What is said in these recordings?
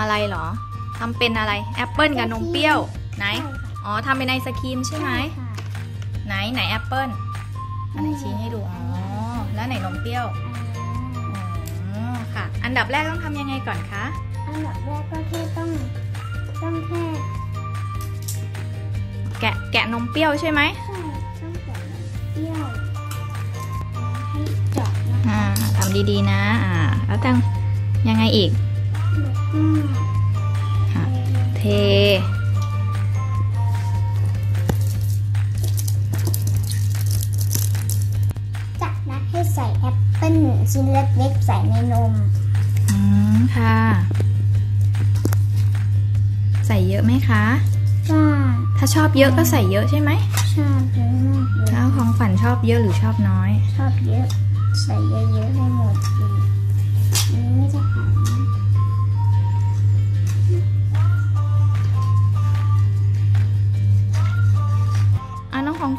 อะไรเหรอทำเป็นอะไรแอปเปิลกับนมเปรี้ยวไหนอ๋อทำเป็นไอศครีมใช่ไหมค่ะไหนไหนแอปเปิลอันไหนชี้ให้ดูอ๋อแล้วไหนนมเปรี้ยวอ๋อค่ะอันดับแรกต้องทำยังไงก่อนคะอันดับแรกก็แค่ต้องต้องแค่แกะแกะนมเปรี้ยวใช่ไหมใช่ต้องแกะนมเปรี้ยวให้เจาะนะอ่าคะทำดีๆนะอ่าแล้วต้องยังไงอีกแล้วก็ค่ะ เท จากนั้นให้ใส่แอปเปิ้ลชิ้นเล็กๆใส่ในนม อืม ค่ะ ใส่เยอะไหมคะก็ถ้าชอบเยอะก็ใส่เยอะใช่ไหม ชอบเยอะมากเลยถ้าของขวัญชอบเยอะหรือชอบน้อย ชอบเยอะ ใส่เยอะๆให้หมดเลยอันนี้ไม่จะหา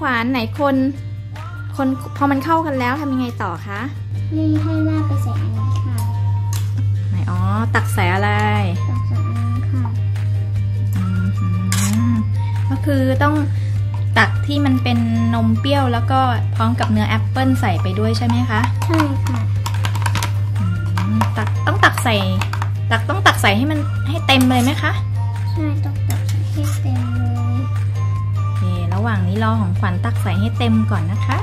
อะน้องของขวัญไหนคน คนพอมันเข้ากันแล้วทำยังไงต่อคะให้ให้ลากไปใส่อันนี้ค่ะไหนอ๋อตักใส่อะไรตักใส่อันนี้ค่ะอืมก็คือต้องตักที่มันเป็นนมเปรี้ยวแล้วก็พร้อมกับเนื้อแอปเปิลใส่ไปด้วยใช่ไหมคะ ใช่ค่ะอืมตักต้องตักใส่ ตักต้องตักใส่ให้มันให้เต็มเลยไหมคะ ระหว่างนี้รอของขวัญตักใส่ให้เต็มก่อนนะคะ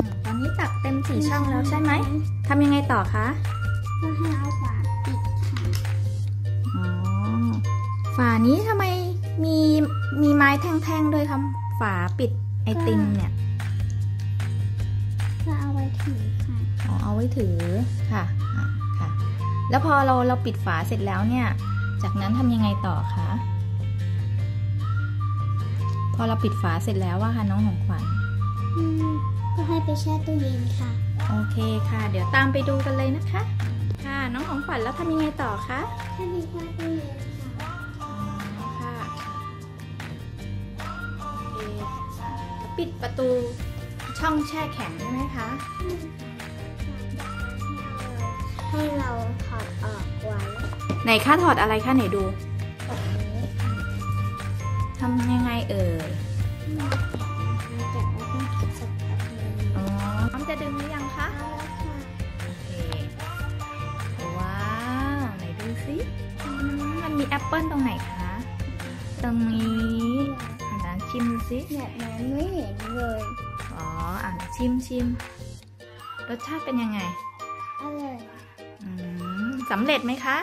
อ่าตอนนี้ตักเต็มสี่ช่องแล้วใช่ไหมทำยังไงต่อคะก็ให้เอาฝาปิดค่ะอ๋อฝานี้ทำไมมีมีไม้แท่งๆด้วยคะฝาปิดไอติมเนี่ยเพื่อเอาไว้ถือค่ะอ๋อเอาไว้ถือค่ะอะค่ะ แล้วพอเราเราปิดฝาเสร็จแล้วเนี่ย จากนั้นทำยังไงต่อคะ พอเราปิดฝาเสร็จแล้วว่าค่ะน้องของขวัญอืมก็ให้ไปแช่ตู้เย็นค่ะ โอเคค่ะ เดี๋ยวตามไปดูกันเลยนะคะ ค่ะ น้องของขวัญแล้วทำยังไงต่อคะให้ไปแช่ตู้เย็นค่ะอ๋อค่ะโอเคแล้วปิดประตูช่องแช่แข็งใช่ไหมคะ ให้เราถอดออกไว้ไหนคะถอดอะไรคะไหนดูแบบนี้ค่ะ ทำยังไงเอ่ยแกะแล้วก็สับแบบนี้อ๋อพร้อมจะดึงหรือยังคะเอาแล้วค่ะโอเค ว้าว ไหนดูสิอืมมันมีแอปเปิลตรงไหนคะ ตรงนี้อาจารย์ชิมดูสิ แบบนั้นไม่เห็นเลย อ๋ออ่านชิมชิม รสชาติเป็นยังไง อร่อย อืมสำเร็จไหมคะ